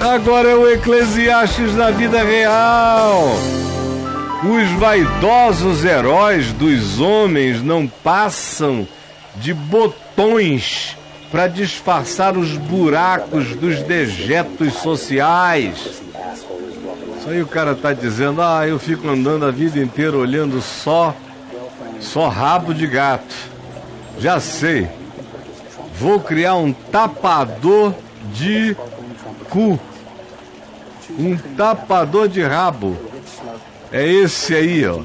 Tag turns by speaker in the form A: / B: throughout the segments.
A: Agora é o Eclesiastes na vida real. Os vaidosos heróis dos homens não passam de botões para disfarçar os buracos dos dejetos sociais. Isso aí o cara tá dizendo, ah, eu fico andando a vida inteira olhando só, só rabo de gato. Já sei. Vou criar um tapador de cu. Um tapador de rabo. É esse aí, ó.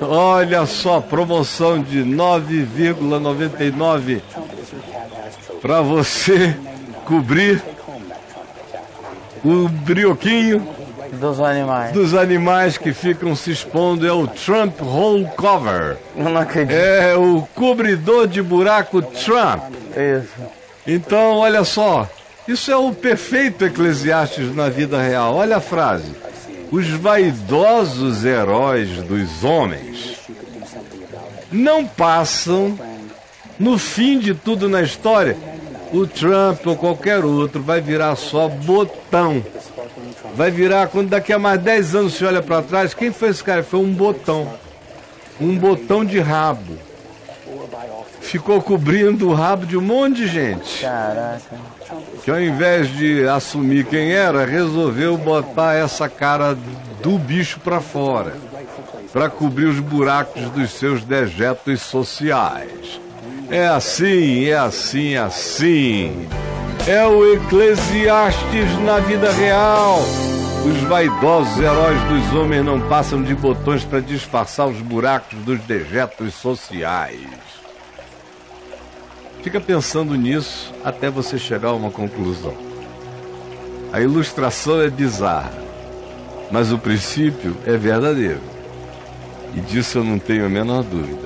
A: Olha só, promoção de 9,99 para você cobrir o brioquinho
B: dos animais.
A: Dos animais que ficam se expondo é o Trump Hole Cover.
B: Eu não acredito.
A: É o cobridor de buraco Trump.
B: Isso.
A: Então, olha só. Isso é o perfeito Eclesiastes na vida real. Olha a frase. Os vaidosos heróis dos homens não passam no fim de tudo na história. O Trump ou qualquer outro vai virar só botão vai virar quando daqui a mais 10 anos você olha para trás, quem foi esse cara? Foi um botão. Um botão de rabo. Ficou cobrindo o rabo de um monte de gente.
B: Caraca.
A: Que ao invés de assumir quem era, resolveu botar essa cara do bicho para fora. Para cobrir os buracos dos seus dejetos sociais. É assim, é assim, é assim. É o Eclesiastes na vida real. Os vaidosos heróis dos homens não passam de botões para disfarçar os buracos dos dejetos sociais. Fica pensando nisso até você chegar a uma conclusão. A ilustração é bizarra, mas o princípio é verdadeiro. E disso eu não tenho a menor dúvida.